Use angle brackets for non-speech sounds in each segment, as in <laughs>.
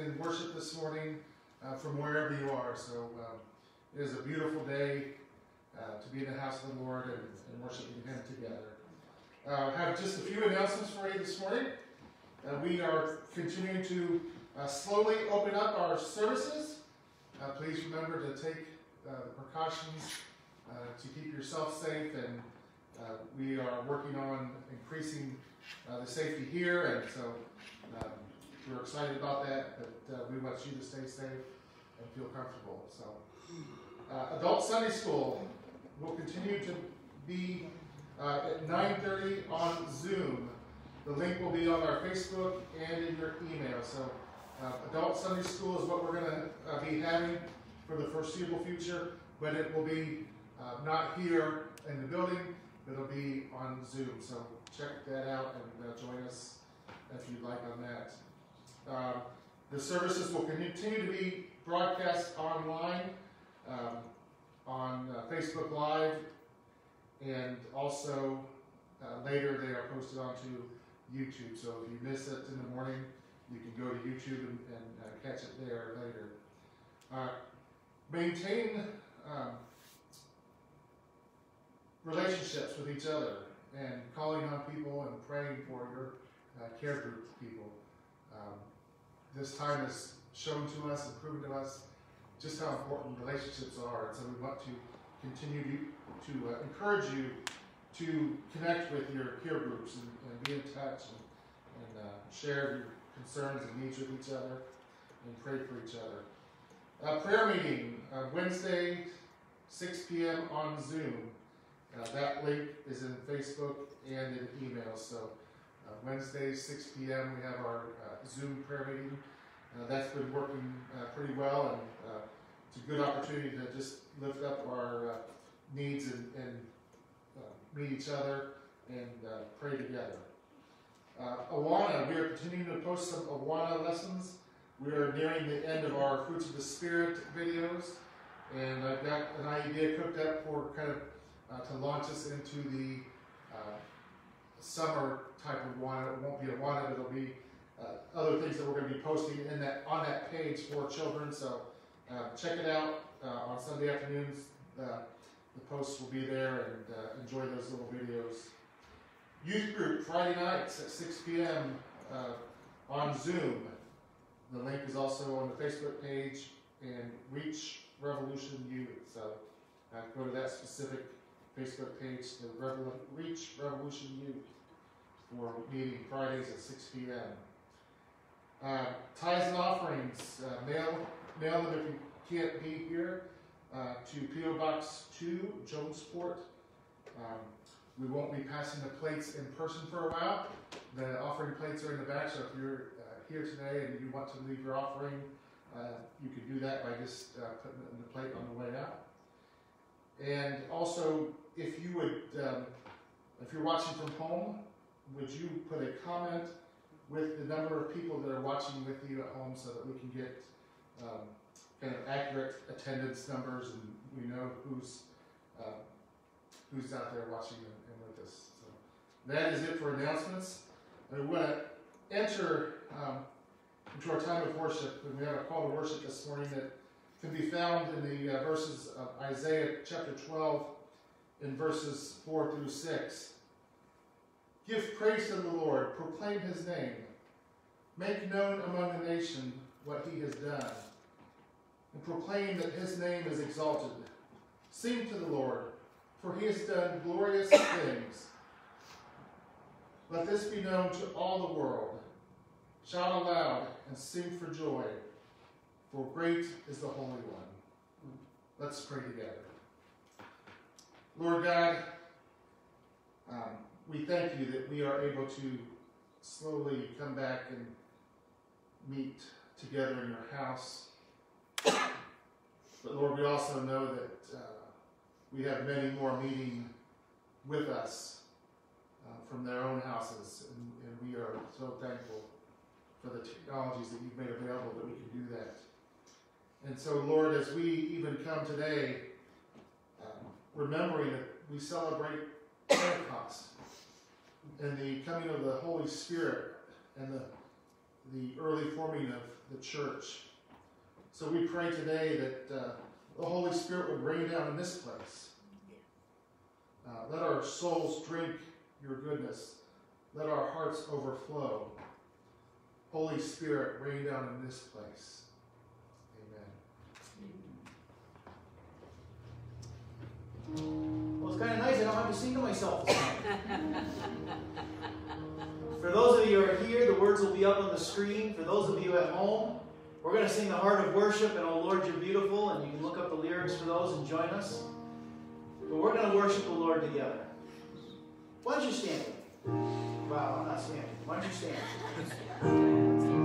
in worship this morning uh, from wherever you are. So uh, it is a beautiful day uh, to be in the house of the Lord and, and worshiping Him together. Uh, I have just a few announcements for you this morning. Uh, we are continuing to slowly open up our services. Please remember to take the precautions to keep yourself safe, and we are working on increasing the safety here, and so um, we're excited about that. But uh, we want you to stay safe and feel comfortable. So, uh, adult Sunday school will continue to be uh, at 9:30 on Zoom. The link will be on our Facebook and in your email. So, uh, adult Sunday school is what we're going to uh, be having for the foreseeable future, but it will be uh, not here in the building, it'll be on Zoom. So, check that out and join us if you'd like on that. Uh, the services will continue to be broadcast online um, on uh, Facebook Live, and also uh, later they are posted onto YouTube. So if you miss it in the morning, you can go to YouTube and, and uh, catch it there later. Uh, maintain um, relationships with each other and calling on people and praying for your uh, care group people. Um, this time has shown to us and proven to us just how important relationships are, and so we want to continue to, to uh, encourage you to connect with your peer groups and, and be in touch and, and uh, share your concerns and needs with each other and pray for each other. Uh, prayer meeting uh, Wednesday, 6 p.m. on Zoom. Uh, that link is in Facebook and in email. So uh, Wednesday, 6 p.m. we have our uh, Zoom prayer meeting. Uh, that's been working uh, pretty well, and uh, it's a good opportunity to just lift up our uh, needs and, and meet each other and pray together. Awana, we are continuing to post some Awana lessons. We are nearing the end of our Fruits of the Spirit videos, and I've got an idea cooked up for kind of to launch us into the summer type of Awana. It won't be Awana, but it'll be uh, other things that we're going to be posting in that on that page for children. So uh, check it out uh, on Sunday afternoons. Uh, the posts will be there, and uh, enjoy those little videos. Youth group Friday nights at 6 p.m. Uh, on Zoom. The link is also on the Facebook page and Reach Revolution Youth. So go to that specific Facebook page, the Revol- Reach Revolution Youth, for meeting Fridays at 6 p.m. Uh, tithes and offerings, uh, mail, mail them if you can't be here uh, to P.O. Box 2, Jonesport. Um, we won't be passing the plates in person for a while. The offering plates are in the back, so if you're uh, here today and you want to leave your offering, uh, you can do that by just uh, putting it in the plate on the way out. And also, if you would, um, if you're watching from home, would you put a comment with the number of people that are watching with you at home so that we can get um, kind of accurate attendance numbers and we know who's uh, who's out there watching and, and with us. So that is it for announcements. We want to enter um, into our time of worship, and we have a call to worship this morning that can be found in the uh, verses of Isaiah chapter 12 in verses 4 through 6. Give praise to the Lord, proclaim his name, make known among the nation what he has done, and proclaim that his name is exalted. Sing to the Lord, for he has done glorious things. Let this be known to all the world. Shout aloud and sing for joy, for great is the Holy One. Let's pray together. Lord God, um, we thank you that we are able to slowly come back and meet together in your house. But Lord, we also know that uh, we have many more meeting with us uh, from their own houses, and, and we are so thankful for the technologies that you've made available that we can do that. And so, Lord, as we even come today, remembering that we celebrate Pentecost and the coming of the Holy Spirit and the, the early forming of the church. So we pray today that uh, the Holy Spirit would rain down in this place. Uh, let our souls drink your goodness. Let our hearts overflow. Holy Spirit, rain down in this place. Amen. Well, it's kind of nice. I don't have to sing to myself. For those of you who are here, the words will be up on the screen. For those of you at home, we're going to sing the heart of worship and Oh Lord, You're Beautiful, and you can look up the lyrics for those and join us. But we're going to worship the Lord together. Why don't you stand? Wow, I'm not standing. Why don't you stand?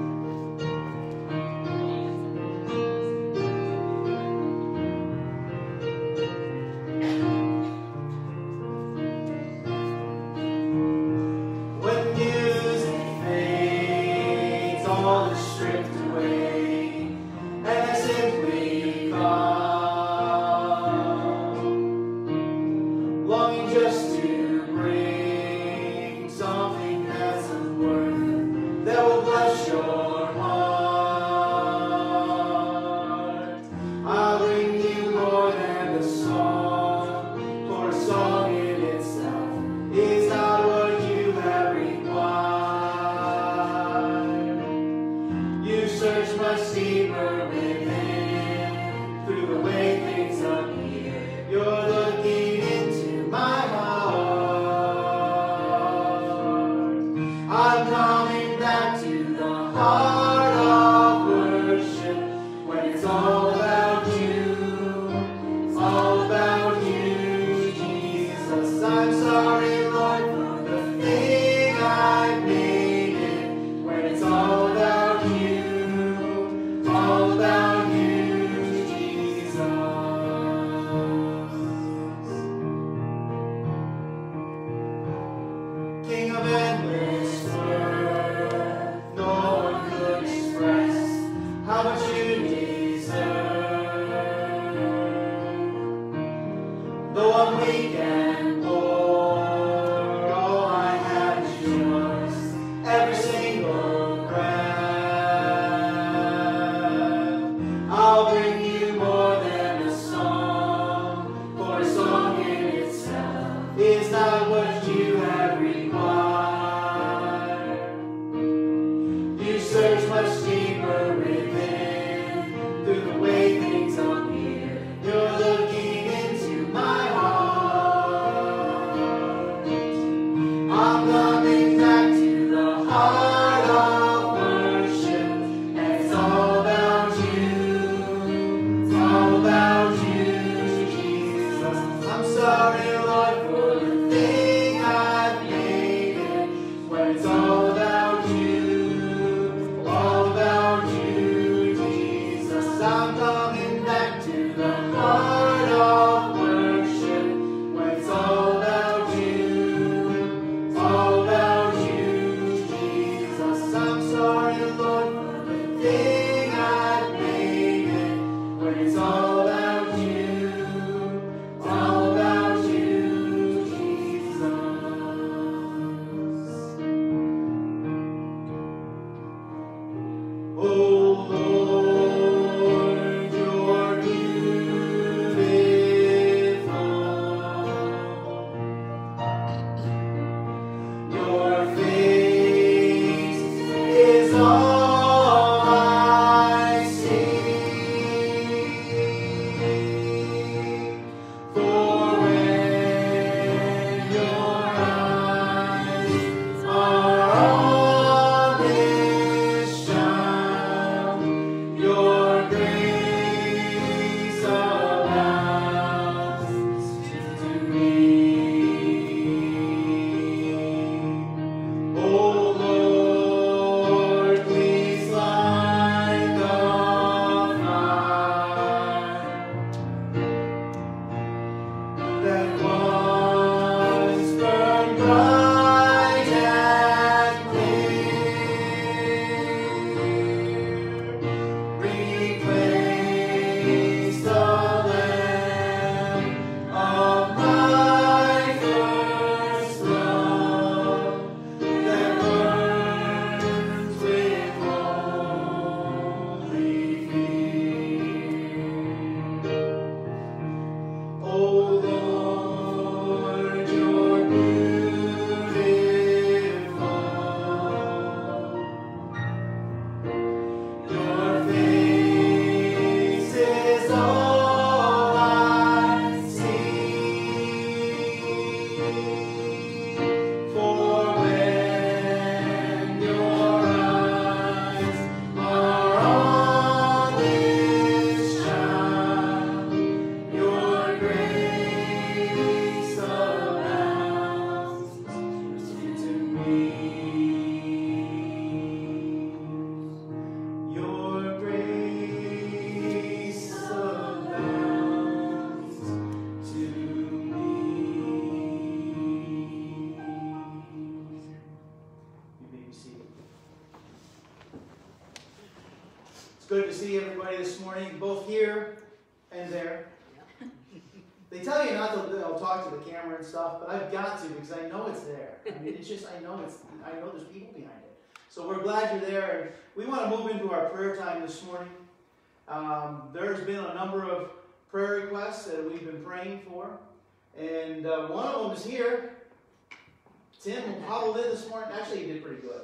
So we're glad you're there. And we want to move into our prayer time this morning. Um, there's been a number of prayer requests that we've been praying for. And uh, one of them is here. Tim hobbled in this morning. Actually, he did pretty good.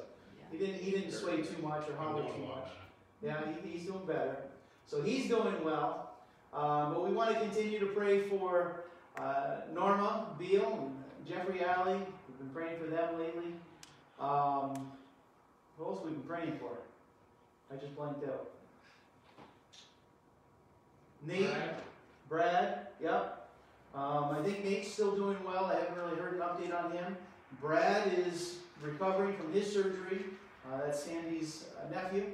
He didn't, he didn't sway too much or hobble too much. Yeah, he, he's doing better. So he's doing well. Um, but we want to continue to pray for uh, Norma Beal and Jeffrey Alley. We've been praying for them lately. Um, who else we been praying for? I just blanked out. Nate, Brad? Brad, yep. Um, I think Nate's still doing well. I haven't really heard an update on him. Brad is recovering from his surgery. Uh, that's Sandy's uh, nephew,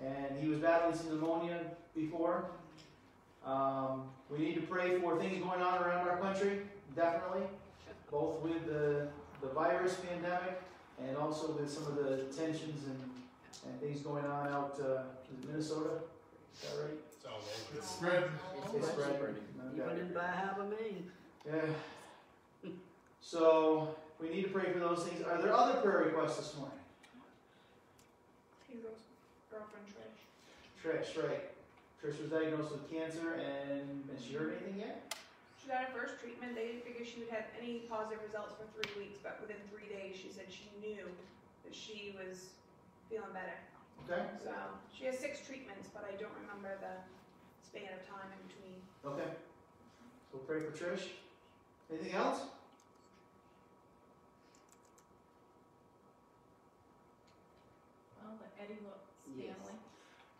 and he was battling some pneumonia before. Um, we need to pray for things going on around our country, definitely, both with the, the virus pandemic and also with some of the tensions and, and things going on out uh, in Minnesota. Is that right? It's all spread. It's spreading. Even Okay. in Bahama, Yeah. So we need to pray for those things. Are there other prayer requests this morning? Hero's girlfriend Trish. Trish, right. Trish was diagnosed with cancer, and has she heard anything yet? She got her first treatment. They didn't figure she would have any positive results for three weeks, but within three days, she said she knew that she was feeling better. Okay. So she has six treatments, but I don't remember the span of time in between. Okay. So we'll pray for Trish. Anything else? Well, the Eddie Looks Yes. family.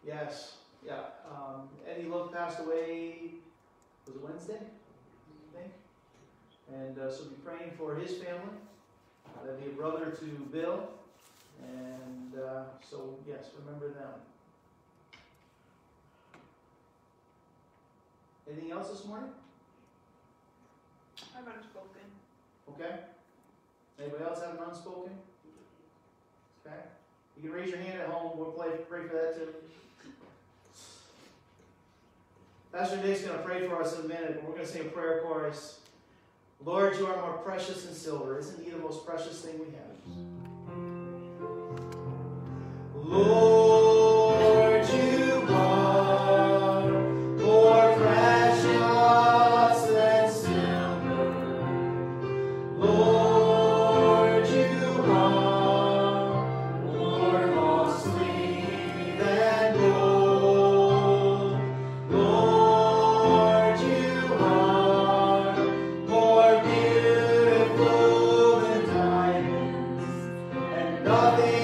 Yes. Yeah. Um, Eddie Look passed away. Was it Wednesday? And uh, so be praying for his family. Uh, that'd be a brother to Bill. And uh, so yes, remember them. Anything else this morning? I've unspoken. Okay. Anybody else have an unspoken? Okay. You can raise your hand at home. We'll play, pray for that too. Pastor Nick's going to pray for us in a minute, but we're going to sing a prayer chorus. Lord, you are more precious than silver. Isn't he the most precious thing we have? Mm. Lord, nothing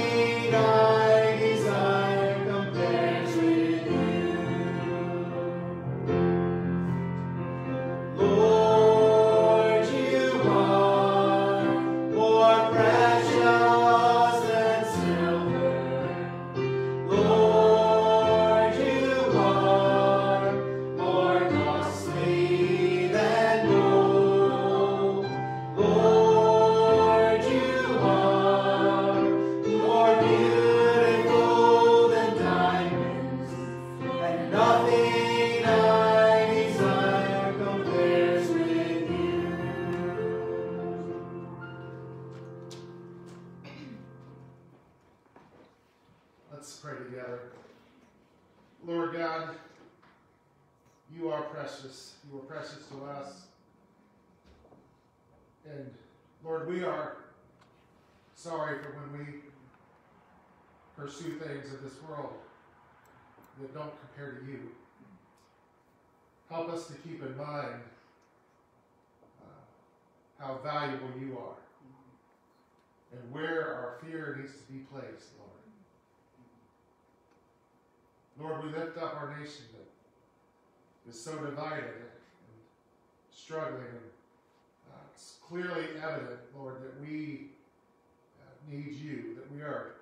you, that we are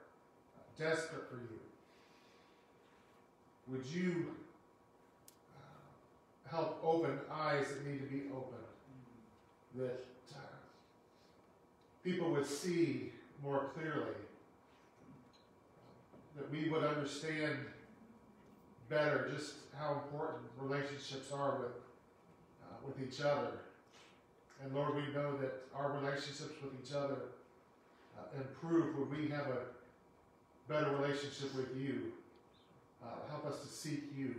desperate for you. Would you uh, help open eyes that need to be opened? That uh, people would see more clearly, that we would understand better just how important relationships are with uh, with each other. And Lord, we know that our relationships with each other uh, improve when we have a better relationship with you. Uh, help us to seek you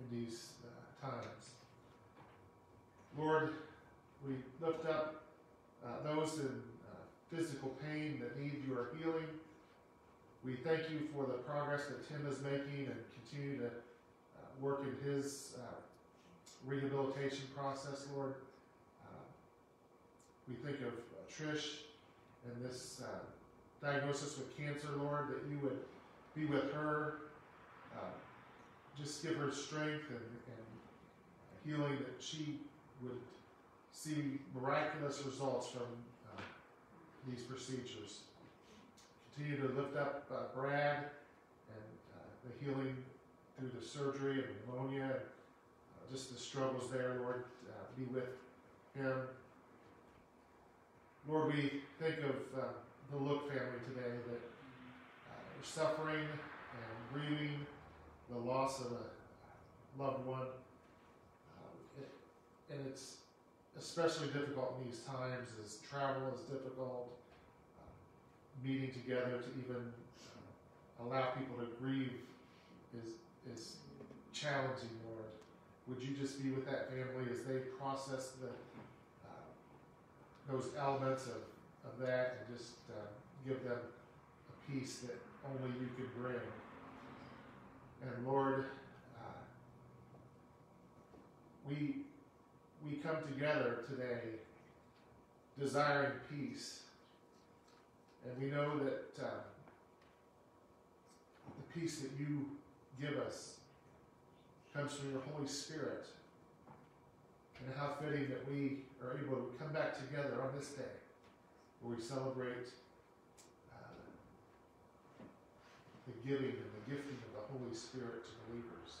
in these uh, times. Lord, we lift up uh, those in uh, physical pain that need your healing. We thank you for the progress that Tim is making and continue to uh, work in his rehabilitation process, Lord. We think of Trish and this uh, diagnosis with cancer, Lord, that you would be with her. Uh, just give her strength and, and healing that she would see miraculous results from uh, these procedures. Continue to lift up uh, Brad and uh, the healing through the surgery and pneumonia, and, uh, just the struggles there, Lord. Uh, be with him. Lord, we think of uh, the Look family today that uh, are suffering and grieving the loss of a loved one. Uh, it, and it's especially difficult in these times as travel is difficult, uh, meeting together to even uh, allow people to grieve is, is challenging, Lord. Would you just be with that family as they process the, those elements of, of that and just uh, give them a peace that only you could bring. And Lord, uh, we we come together today desiring peace, and we know that uh, the peace that you give us comes from your Holy Spirit. And how fitting that we are able to come back together on this day where we celebrate uh, the giving and the gifting of the Holy Spirit to believers.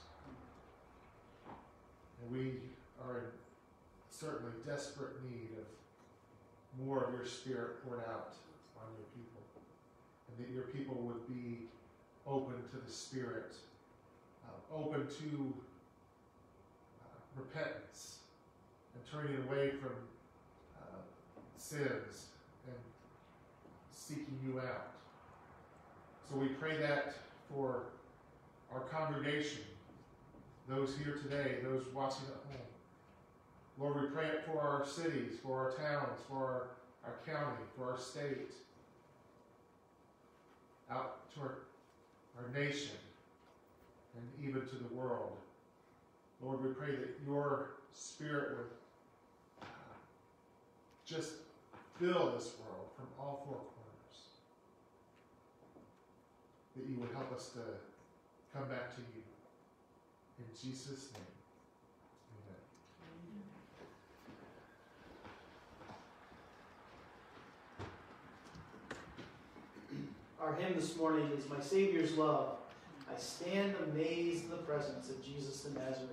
And we are in certainly desperate need of more of your Spirit poured out on your people. And that your people would be open to the Spirit, uh, open to uh, repentance and turning away from uh, sins and seeking you out. So we pray that for our congregation, those here today, those watching at home. Lord, we pray it for our cities, for our towns, for our, our county, for our state, out to our, our nation, and even to the world. Lord, we pray that your spirit would just fill this world from all four corners. That you would help us to come back to you. In Jesus' name. Amen. <clears throat> Our hymn this morning is My Savior's Love. I stand amazed in the presence of Jesus the Nazarene.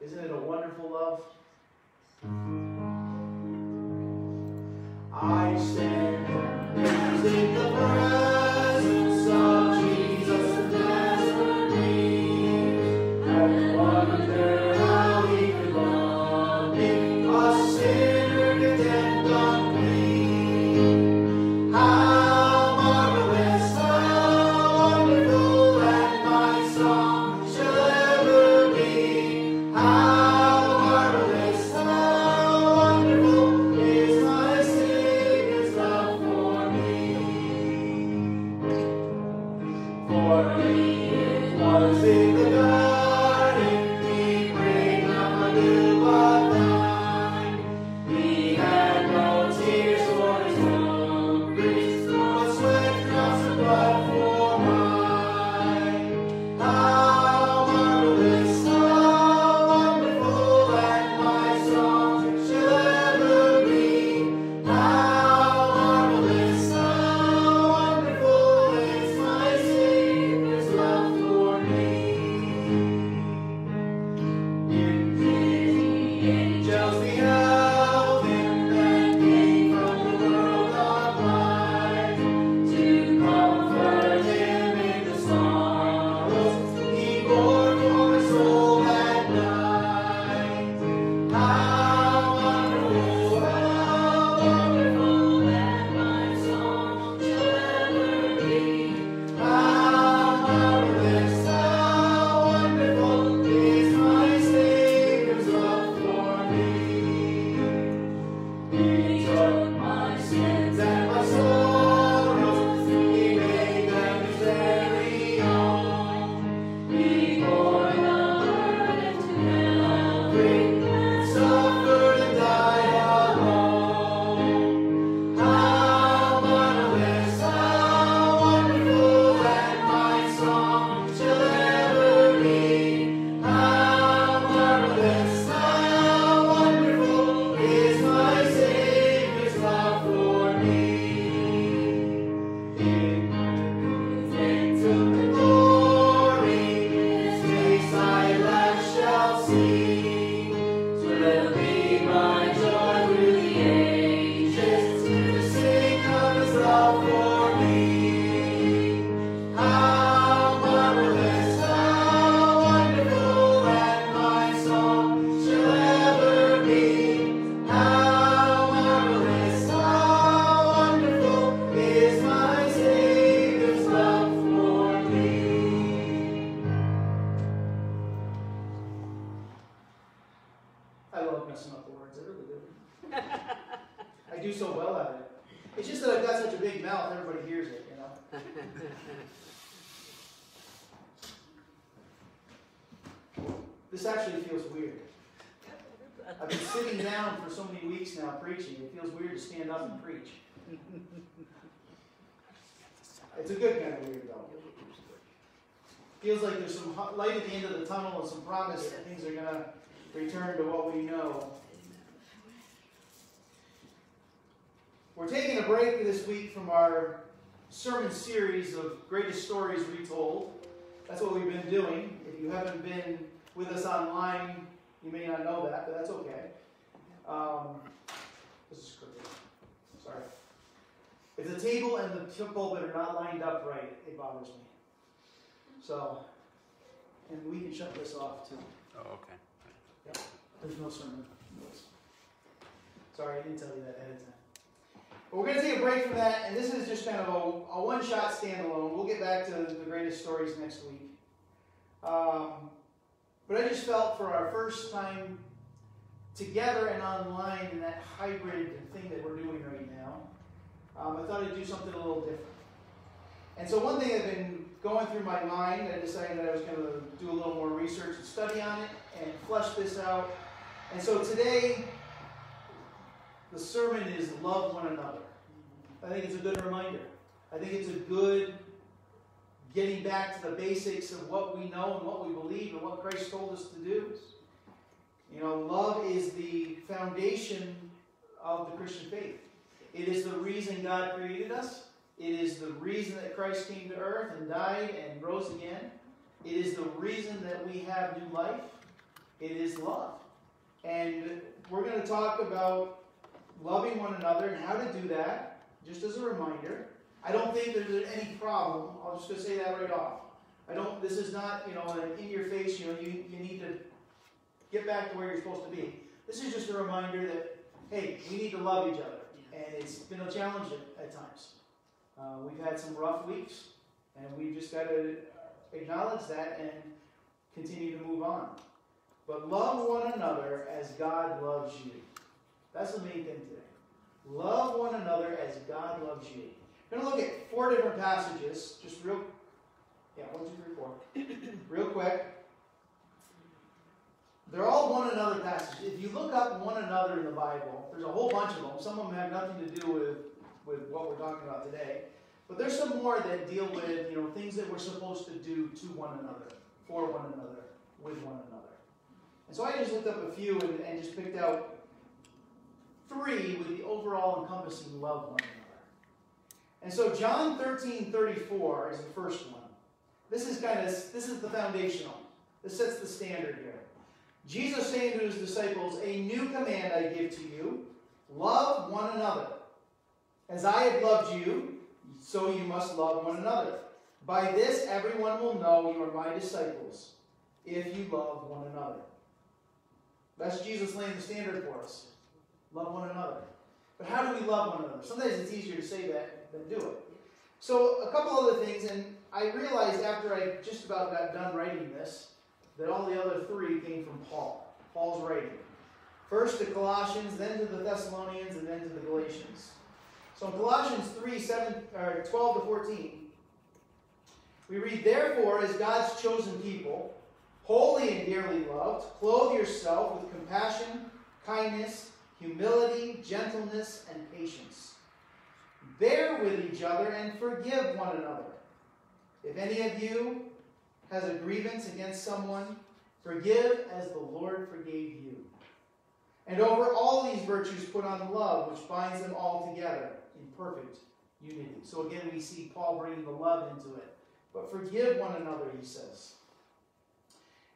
Isn't it a wonderful love? I stand in the presence Feels like there's some light at the end of the tunnel and some promise that things are going to return to what we know. We're taking a break this week from our sermon series of greatest stories retold. That's what we've been doing. If you haven't been with us online, you may not know that, but that's okay. Um, this is crooked. Sorry. If the table and the pulpit are not lined up right, it bothers me. So, and we can shut this off too. Oh, okay. There's no sermon notes. Sorry, I didn't tell you that ahead of time. But we're going to take a break from that, and this is just kind of a, a one shot standalone. We'll get back to the greatest stories next week. Um, but I just felt for our first time together and online in that hybrid thing that we're doing right now, um, I thought I'd do something a little different. And so, one thing I've been going through my mind, I decided that I was going to do a little more research and study on it and flesh this out. And so, today, the sermon is love one another. I think it's a good reminder. I think it's a good getting back to the basics of what we know and what we believe and what Christ told us to do. You know, love is the foundation of the Christian faith. It is the reason God created us. It is the reason that Christ came to earth and died and rose again. It is the reason that we have new life. It is love. And we're going to talk about loving one another and how to do that, just as a reminder. I don't think there's any problem. I'm just going to say that right off. I don't, this is not, you know, an in your face, you know, you, you need to get back to where you're supposed to be. This is just a reminder that, hey, we need to love each other. And it's been a challenge at times. Uh, we've had some rough weeks, and we've just got to acknowledge that and continue to move on. But love one another as God loves you. That's the main thing today. Love one another as God loves you. We're going to look at four different passages, just real, yeah, one, two, three, four, <coughs> real quick. They're all one another passages. If you look up one another in the Bible, there's a whole bunch of them. Some of them have nothing to do with, with what we're talking about today. But there's some more that deal with, you know, things that we're supposed to do to one another, for one another, with one another. And so I just looked up a few and, and just picked out three with the overall encompassing love one another. And so John 13, 34 is the first one. This is kind of this is the foundational. This sets the standard here. Jesus saying to his disciples, A new command I give to you, love one another. As I have loved you, so you must love one another. By this everyone will know you are my disciples, if you love one another. That's Jesus laying the standard for us. Love one another. But how do we love one another? Sometimes it's easier to say that than do it. So, a couple other things, and I realized after I just about got done writing this that all the other three came from Paul. Paul's writing. First to Colossians, then to the Thessalonians, and then to the Galatians. So in Colossians 3, 7, or 12 to 14, we read, Therefore, as God's chosen people, holy and dearly loved, clothe yourself with compassion, kindness, humility, gentleness, and patience. Bear with each other and forgive one another. If any of you has a grievance against someone, forgive as the Lord forgave you. And over all these virtues put on love, which binds them all together perfect unity. So again, we see Paul bringing the love into it. But forgive one another, he says.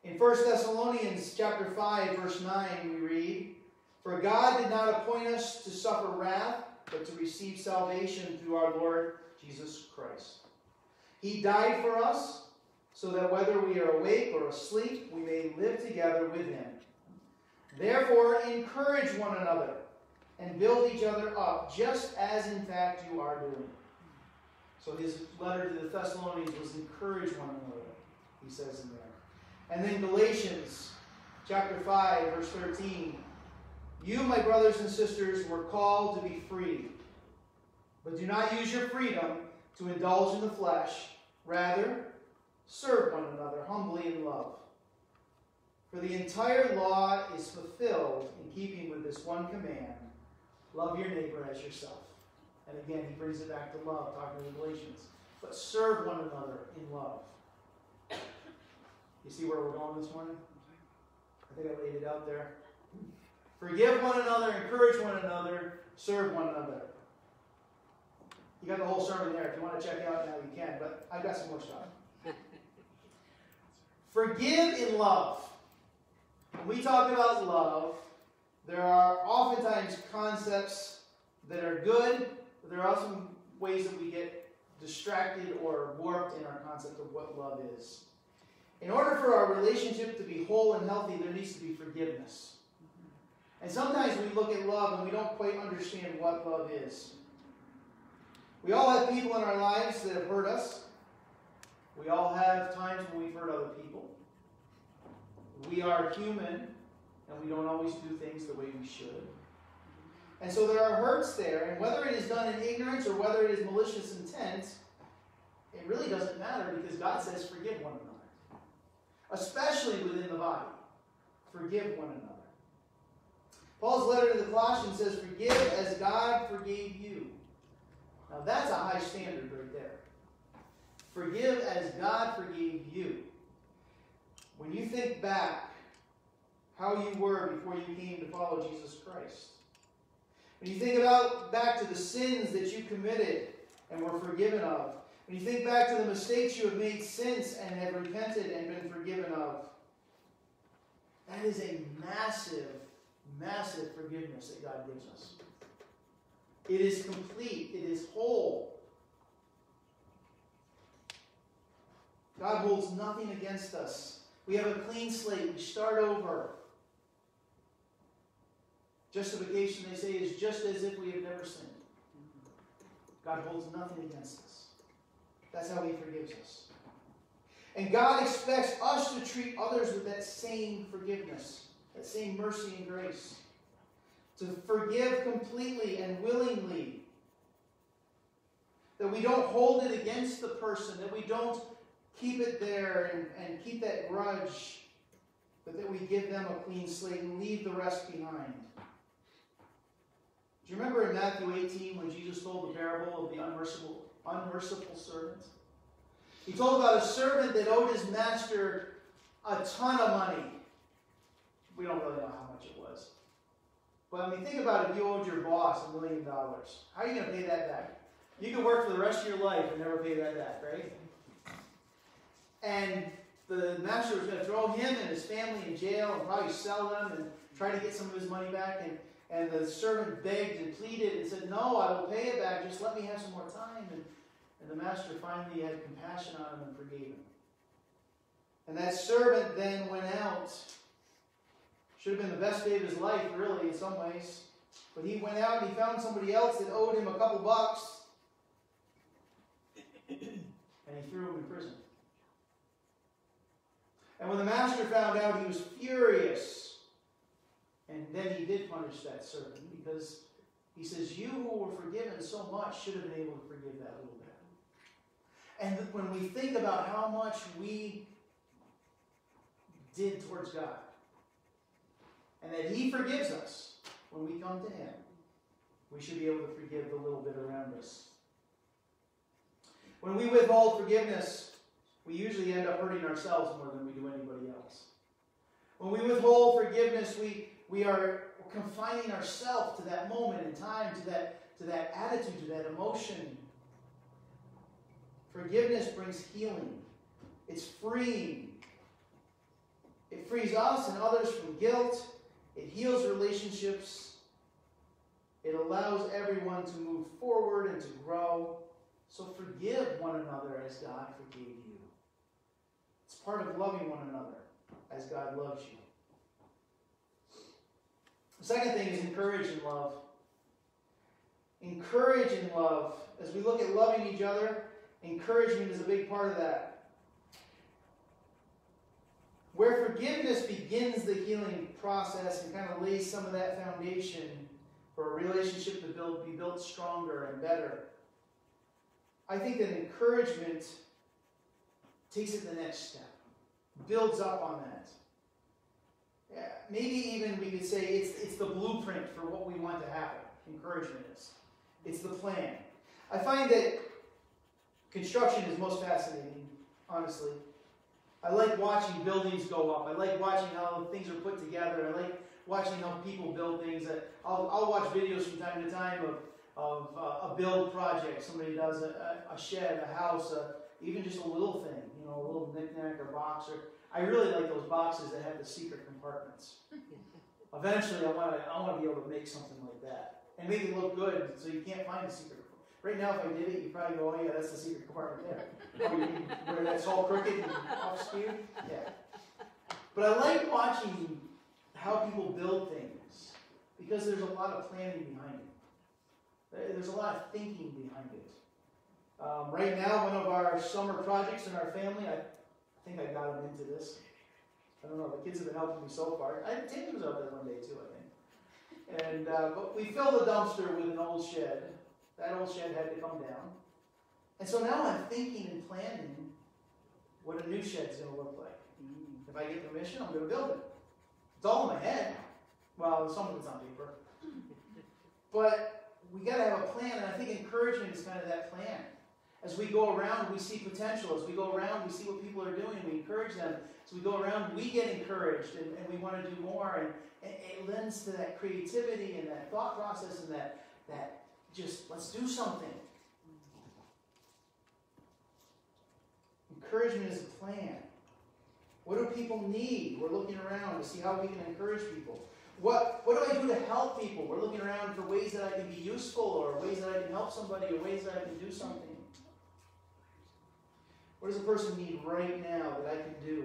In 1 Thessalonians chapter 5, verse 9, we read, For God did not appoint us to suffer wrath, but to receive salvation through our Lord Jesus Christ. He died for us, so that whether we are awake or asleep, we may live together with him. Therefore, encourage one another and build each other up, just as in fact you are doing. So his letter to the Thessalonians was encourage one another, he says in there. And then Galatians chapter 5, verse 13. You, my brothers and sisters, were called to be free. But do not use your freedom to indulge in the flesh. Rather, serve one another humbly in love. For the entire law is fulfilled in keeping with this one command love your neighbor as yourself. And again, he brings it back to love, talking to the Galatians. But serve one another in love. You see where we're going this morning? I think I laid it out there. Forgive one another, encourage one another, serve one another. You got the whole sermon there. If you want to check it out now, you can, but I've got some more stuff. <laughs> Forgive in love. When we talk about love, there are oftentimes concepts that are good, but there are also ways that we get distracted or warped in our concept of what love is. In order for our relationship to be whole and healthy, there needs to be forgiveness. And sometimes we look at love and we don't quite understand what love is. We all have people in our lives that have hurt us. We all have times when we've hurt other people. We are human and we don't always do things the way we should. And so there are hurts there, and whether it is done in ignorance or whether it is malicious intent, it really doesn't matter because God says forgive one another. Especially within the body. Forgive one another. Paul's letter to the Colossians says, Forgive as God forgave you. Now that's a high standard right there. Forgive as God forgave you. When you think back how you were before you came to follow Jesus Christ, when you think about back to the sins that you committed and were forgiven of, when you think back to the mistakes you have made since and have repented and been forgiven of, that is a massive, massive forgiveness that God gives us. It is complete, it is whole. God holds nothing against us. We have a clean slate, we start over. Justification, they say, is just as if we have never sinned. God holds nothing against us. That's how He forgives us. And God expects us to treat others with that same forgiveness, that same mercy and grace. To forgive completely and willingly. That we don't hold it against the person, that we don't keep it there and, and keep that grudge, but that we give them a clean slate and leave the rest behind. Do you remember in Matthew 18 when Jesus told the parable of the unmerciful, unmerciful servant? He told about a servant that owed his master a ton of money. We don't really know how much it was. But I mean, think about if you owed your boss a million dollars. How are you going to pay that back? You can work for the rest of your life and never pay that back, right? And the master was going to throw him and his family in jail and probably sell them and try to get some of his money back. And, and the servant begged and pleaded and said, No, I will pay it back. Just let me have some more time. And, and the master finally had compassion on him and forgave him. And that servant then went out. Should have been the best day of his life, really, in some ways. But he went out and he found somebody else that owed him a couple bucks. and he threw him in prison. And when the master found out, he was furious. And then he did punish that servant because he says, You who were forgiven so much should have been able to forgive that little bit. And when we think about how much we did towards God, and that He forgives us when we come to Him, we should be able to forgive the little bit around us. When we withhold forgiveness, we usually end up hurting ourselves more than we do anybody else. When we withhold forgiveness, we, we are confining ourselves to that moment in time, to that, to that attitude, to that emotion. Forgiveness brings healing. It's freeing. It frees us and others from guilt. It heals relationships. It allows everyone to move forward and to grow. So forgive one another as God forgave you. It's part of loving one another as God loves you. The second thing is encourage love. Encourage love. As we look at loving each other, encouragement is a big part of that. Where forgiveness begins the healing process and kind of lays some of that foundation for a relationship to build, be built stronger and better. I think that encouragement takes it the next step, builds up on that. Maybe even we could say it's, it's the blueprint for what we want to happen. Encouragement is. It's the plan. I find that construction is most fascinating, honestly. I like watching buildings go up. I like watching how things are put together. I like watching how people build things. I'll, I'll watch videos from time to time of, of uh, a build project. Somebody does a, a, shed, a house, a, even just a little thing, you know, a little knickknack or box. Or I really like those boxes that have the secret compartments. <laughs> Eventually, I want to I want to be able to make something like that and make it look good, so you can't find the secret. Right now, if I did it, you'd probably go, "Oh yeah, that's the secret compartment there." Where, <laughs> you, where that's all crooked and off skewed. Yeah. But I like watching how people build things because there's a lot of planning behind it. There's a lot of thinking behind it. Um, right now, one of our summer projects in our family, I, I think I got them into this. I don't know, the kids have been helping me so far. I, Tammy was out there one day too, I think. And uh, but we filled the dumpster with an old shed. That old shed had to come down. And so now I'm thinking and planning what a new shed is going to look like. If I get permission, I'm going to build it. It's all in my head. Well, some of it's on paper. But we got to have a plan, and I think encouragement is kind of that plan. As we go around, we see potential. As we go around, we see what people are doing. We encourage them. As we go around, we get encouraged and, and we want to do more. And, and it lends to that creativity and that thought process and that, that just let's do something. Encouragement is a plan. What do people need? We're looking around to see how we can encourage people. What, what do I do to help people? We're looking around for ways that I can be useful or ways that I can help somebody or ways that I can do something. What does a person need right now that I can do?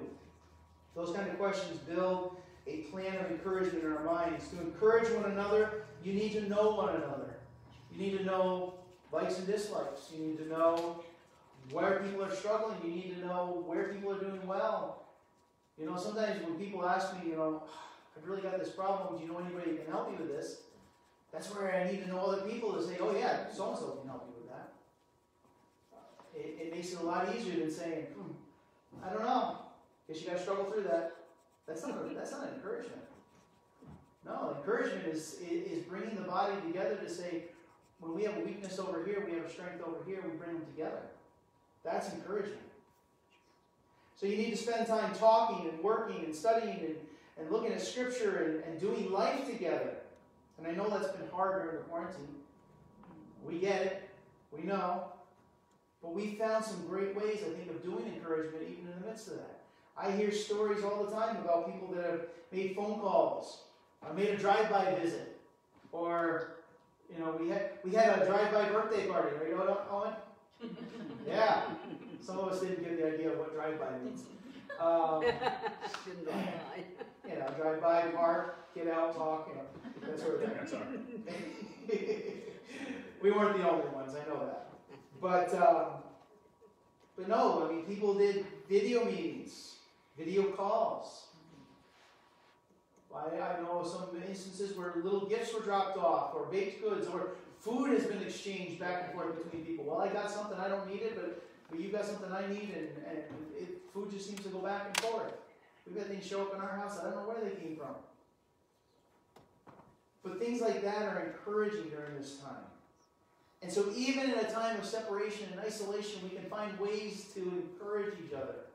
Those kind of questions build a plan of encouragement in our minds. To encourage one another, you need to know one another. You need to know likes and dislikes. You need to know where people are struggling. You need to know where people are doing well. You know, sometimes when people ask me, you know, I've really got this problem. Do you know anybody who can help me with this? That's where I need to know other people to say, oh yeah, so and so can help you with that. It, it makes it a lot easier than saying, hmm, I don't know. because you got to struggle through that. That's not a, that's not encouragement. No, encouragement is, is bringing the body together to say, when we have a weakness over here, we have a strength over here, we bring them together. That's encouragement. So you need to spend time talking and working and studying and, and looking at scripture and, and doing life together. And I know that's been hard during the quarantine. We get it. We know. But we found some great ways, I think, of doing encouragement even in the midst of that. I hear stories all the time about people that have made phone calls, or made a drive-by visit, or you know, we had we had a drive-by birthday party, Are you right, Owen? <laughs> yeah. Some of us didn't get the idea of what drive-by means. Um, you know, drive by, park, get out, talk, you know, that sort of thing. That's all right. <laughs> we weren't the only ones, I know that. But, um, but no, I mean, people did video meetings, video calls. I, I know some instances where little gifts were dropped off, or baked goods, or food has been exchanged back and forth between people. Well, I got something, I don't need it, but, but you got something I need, and, and it, food just seems to go back and forth. We've had things show up in our house, I don't know where they came from. But things like that are encouraging during this time. And so, even in a time of separation and isolation, we can find ways to encourage each other.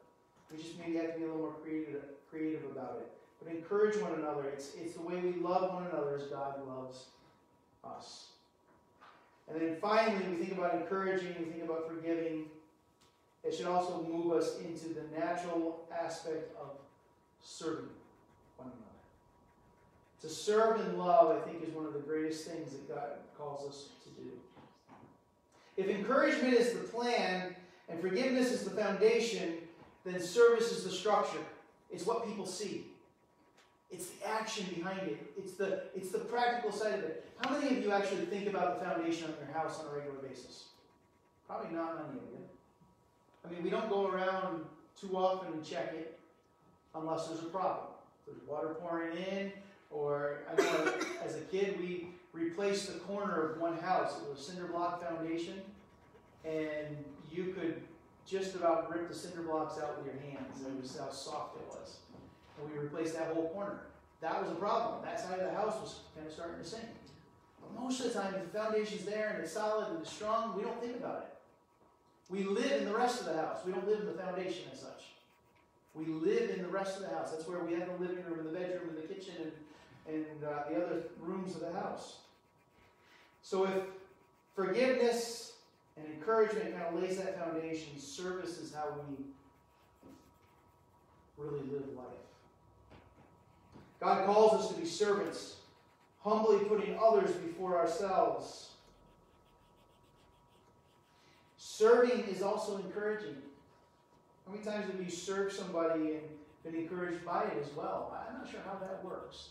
We just maybe have to be a little more creative, creative about it. But encourage one another. It's, it's the way we love one another as God loves us. And then finally, we think about encouraging, we think about forgiving. It should also move us into the natural aspect of serving one another. To serve and love, I think, is one of the greatest things that God calls us to do. If encouragement is the plan and forgiveness is the foundation, then service is the structure. It's what people see. It's the action behind it. It's the, it's the practical side of it. How many of you actually think about the foundation of your house on a regular basis? Probably not many of you. I mean, we don't go around too often and check it unless there's a problem. There's water pouring in, or I know as a kid we replaced the corner of one house. It was a cinder block foundation, and you could just about rip the cinder blocks out with your hands. It was how soft it was. And we replaced that whole corner. that was a problem. That side of the house was kind of starting to sink. But most of the time, if the foundation's there and it's solid and it's strong, we don't think about it. We live in the rest of the house. We don't live in the foundation as such. We live in the rest of the house. That's where we have the living room and the bedroom and the kitchen and, and uh, the other rooms of the house. So if forgiveness and encouragement kind of lays that foundation, service is how we really live life. God calls us to be servants, humbly putting others before ourselves. Serving is also encouraging. How many times have you served somebody and been encouraged by it as well? I'm not sure how that works.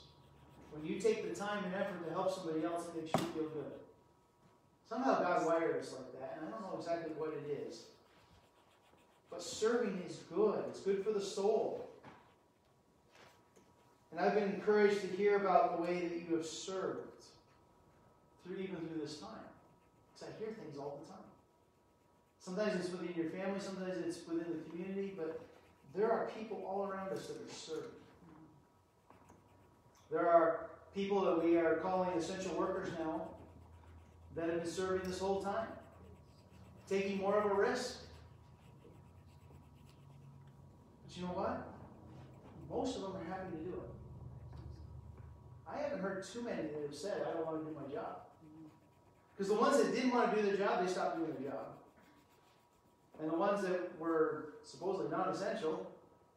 When you take the time and effort to help somebody else, it makes you feel good. Somehow God wired us like that, and I don't know exactly what it is. But serving is good, it's good for the soul. And I've been encouraged to hear about the way that you have served through even through this time. Because I hear things all the time. Sometimes it's within your family, sometimes it's within the community, but there are people all around us that are serving. There are people that we are calling essential workers now that have been serving this whole time, taking more of a risk. But you know what? Most of them are happy to do it. I haven't heard too many that have said, I don't want to do my job. Because the ones that didn't want to do their job, they stopped doing their job. And the ones that were supposedly non essential,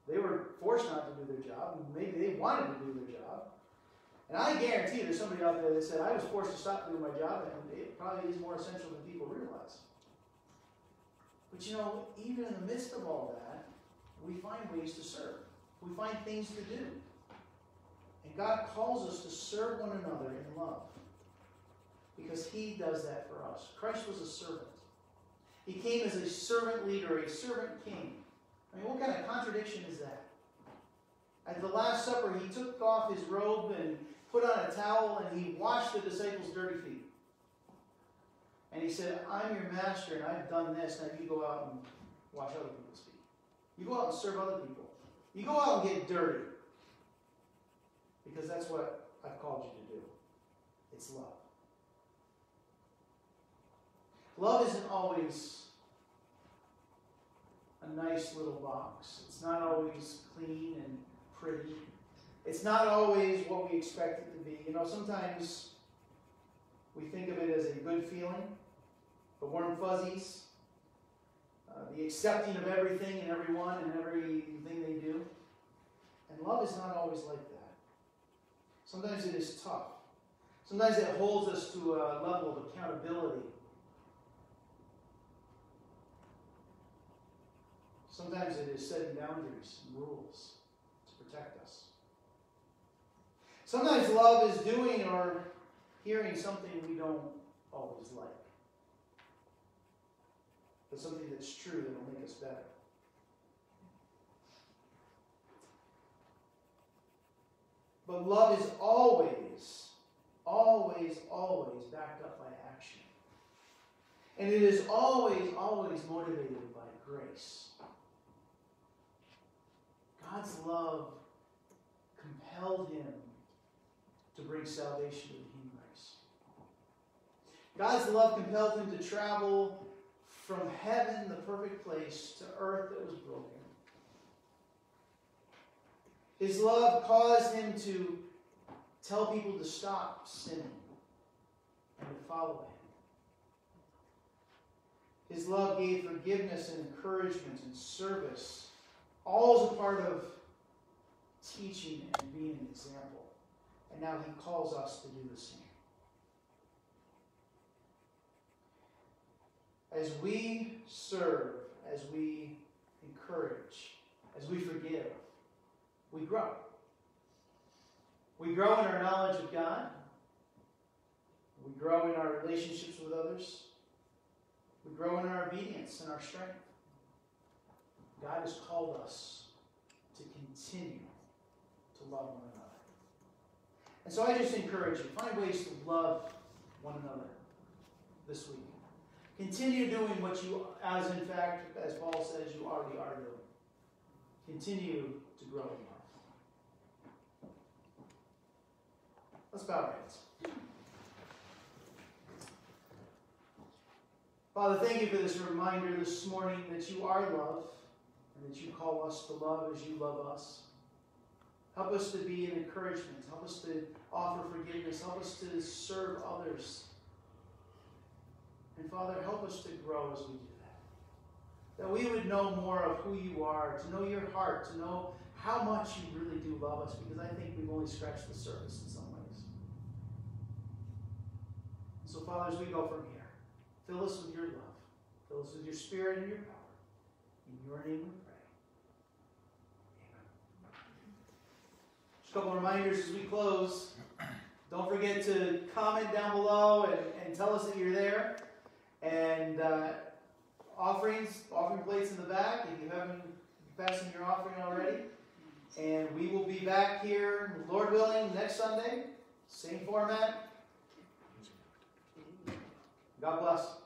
they were forced not to do their job. Maybe they wanted to do their job. And I guarantee there's somebody out there that said, I was forced to stop doing my job, and it probably is more essential than people realize. But you know, even in the midst of all that, we find ways to serve. We find things to do. And God calls us to serve one another in love. Because He does that for us. Christ was a servant. He came as a servant leader, a servant king. I mean, what kind of contradiction is that? At the Last Supper, he took off his robe and put on a towel and he washed the disciples' dirty feet. And he said, I'm your master and I've done this. Now you go out and wash other people's feet. You go out and serve other people. You go out and get dirty. Because that's what I've called you to do. It's love. Love isn't always a nice little box. It's not always clean and pretty. It's not always what we expect it to be. You know, sometimes we think of it as a good feeling, the warm fuzzies, uh, the accepting of everything and everyone and everything they do. And love is not always like that. Sometimes it is tough. Sometimes it holds us to a level of accountability. Sometimes it is setting boundaries and rules to protect us. Sometimes love is doing or hearing something we don't always like, but something that's true that will make us better. But love is always, always, always backed up by action. And it is always, always motivated by grace. God's love compelled him to bring salvation to the human race. God's love compelled him to travel from heaven, the perfect place, to earth that was broken. His love caused him to tell people to stop sinning and to follow him. His love gave forgiveness and encouragement and service all as a part of teaching and being an example. And now he calls us to do the same. As we serve, as we encourage, as we forgive, we grow. We grow in our knowledge of God. We grow in our relationships with others. We grow in our obedience and our strength. God has called us to continue to love one another. And so I just encourage you, find ways to love one another this week. Continue doing what you, as in fact, as Paul says, you already are doing. Continue to grow in love. Let's bow our heads. Father, thank you for this reminder this morning that you are love and that you call us to love as you love us. Help us to be an encouragement. Help us to offer forgiveness. Help us to serve others. And Father, help us to grow as we do that. That we would know more of who you are, to know your heart, to know how much you really do love us, because I think we've only scratched the surface in some ways. So, Father, as we go from here, fill us with your love, fill us with your spirit and your power. In your name we pray. Just a couple reminders as we close. Don't forget to comment down below and, and tell us that you're there. And uh, offerings, offering plates in the back, if you haven't fastened your offering already. And we will be back here, Lord willing, next Sunday. Same format. God bless.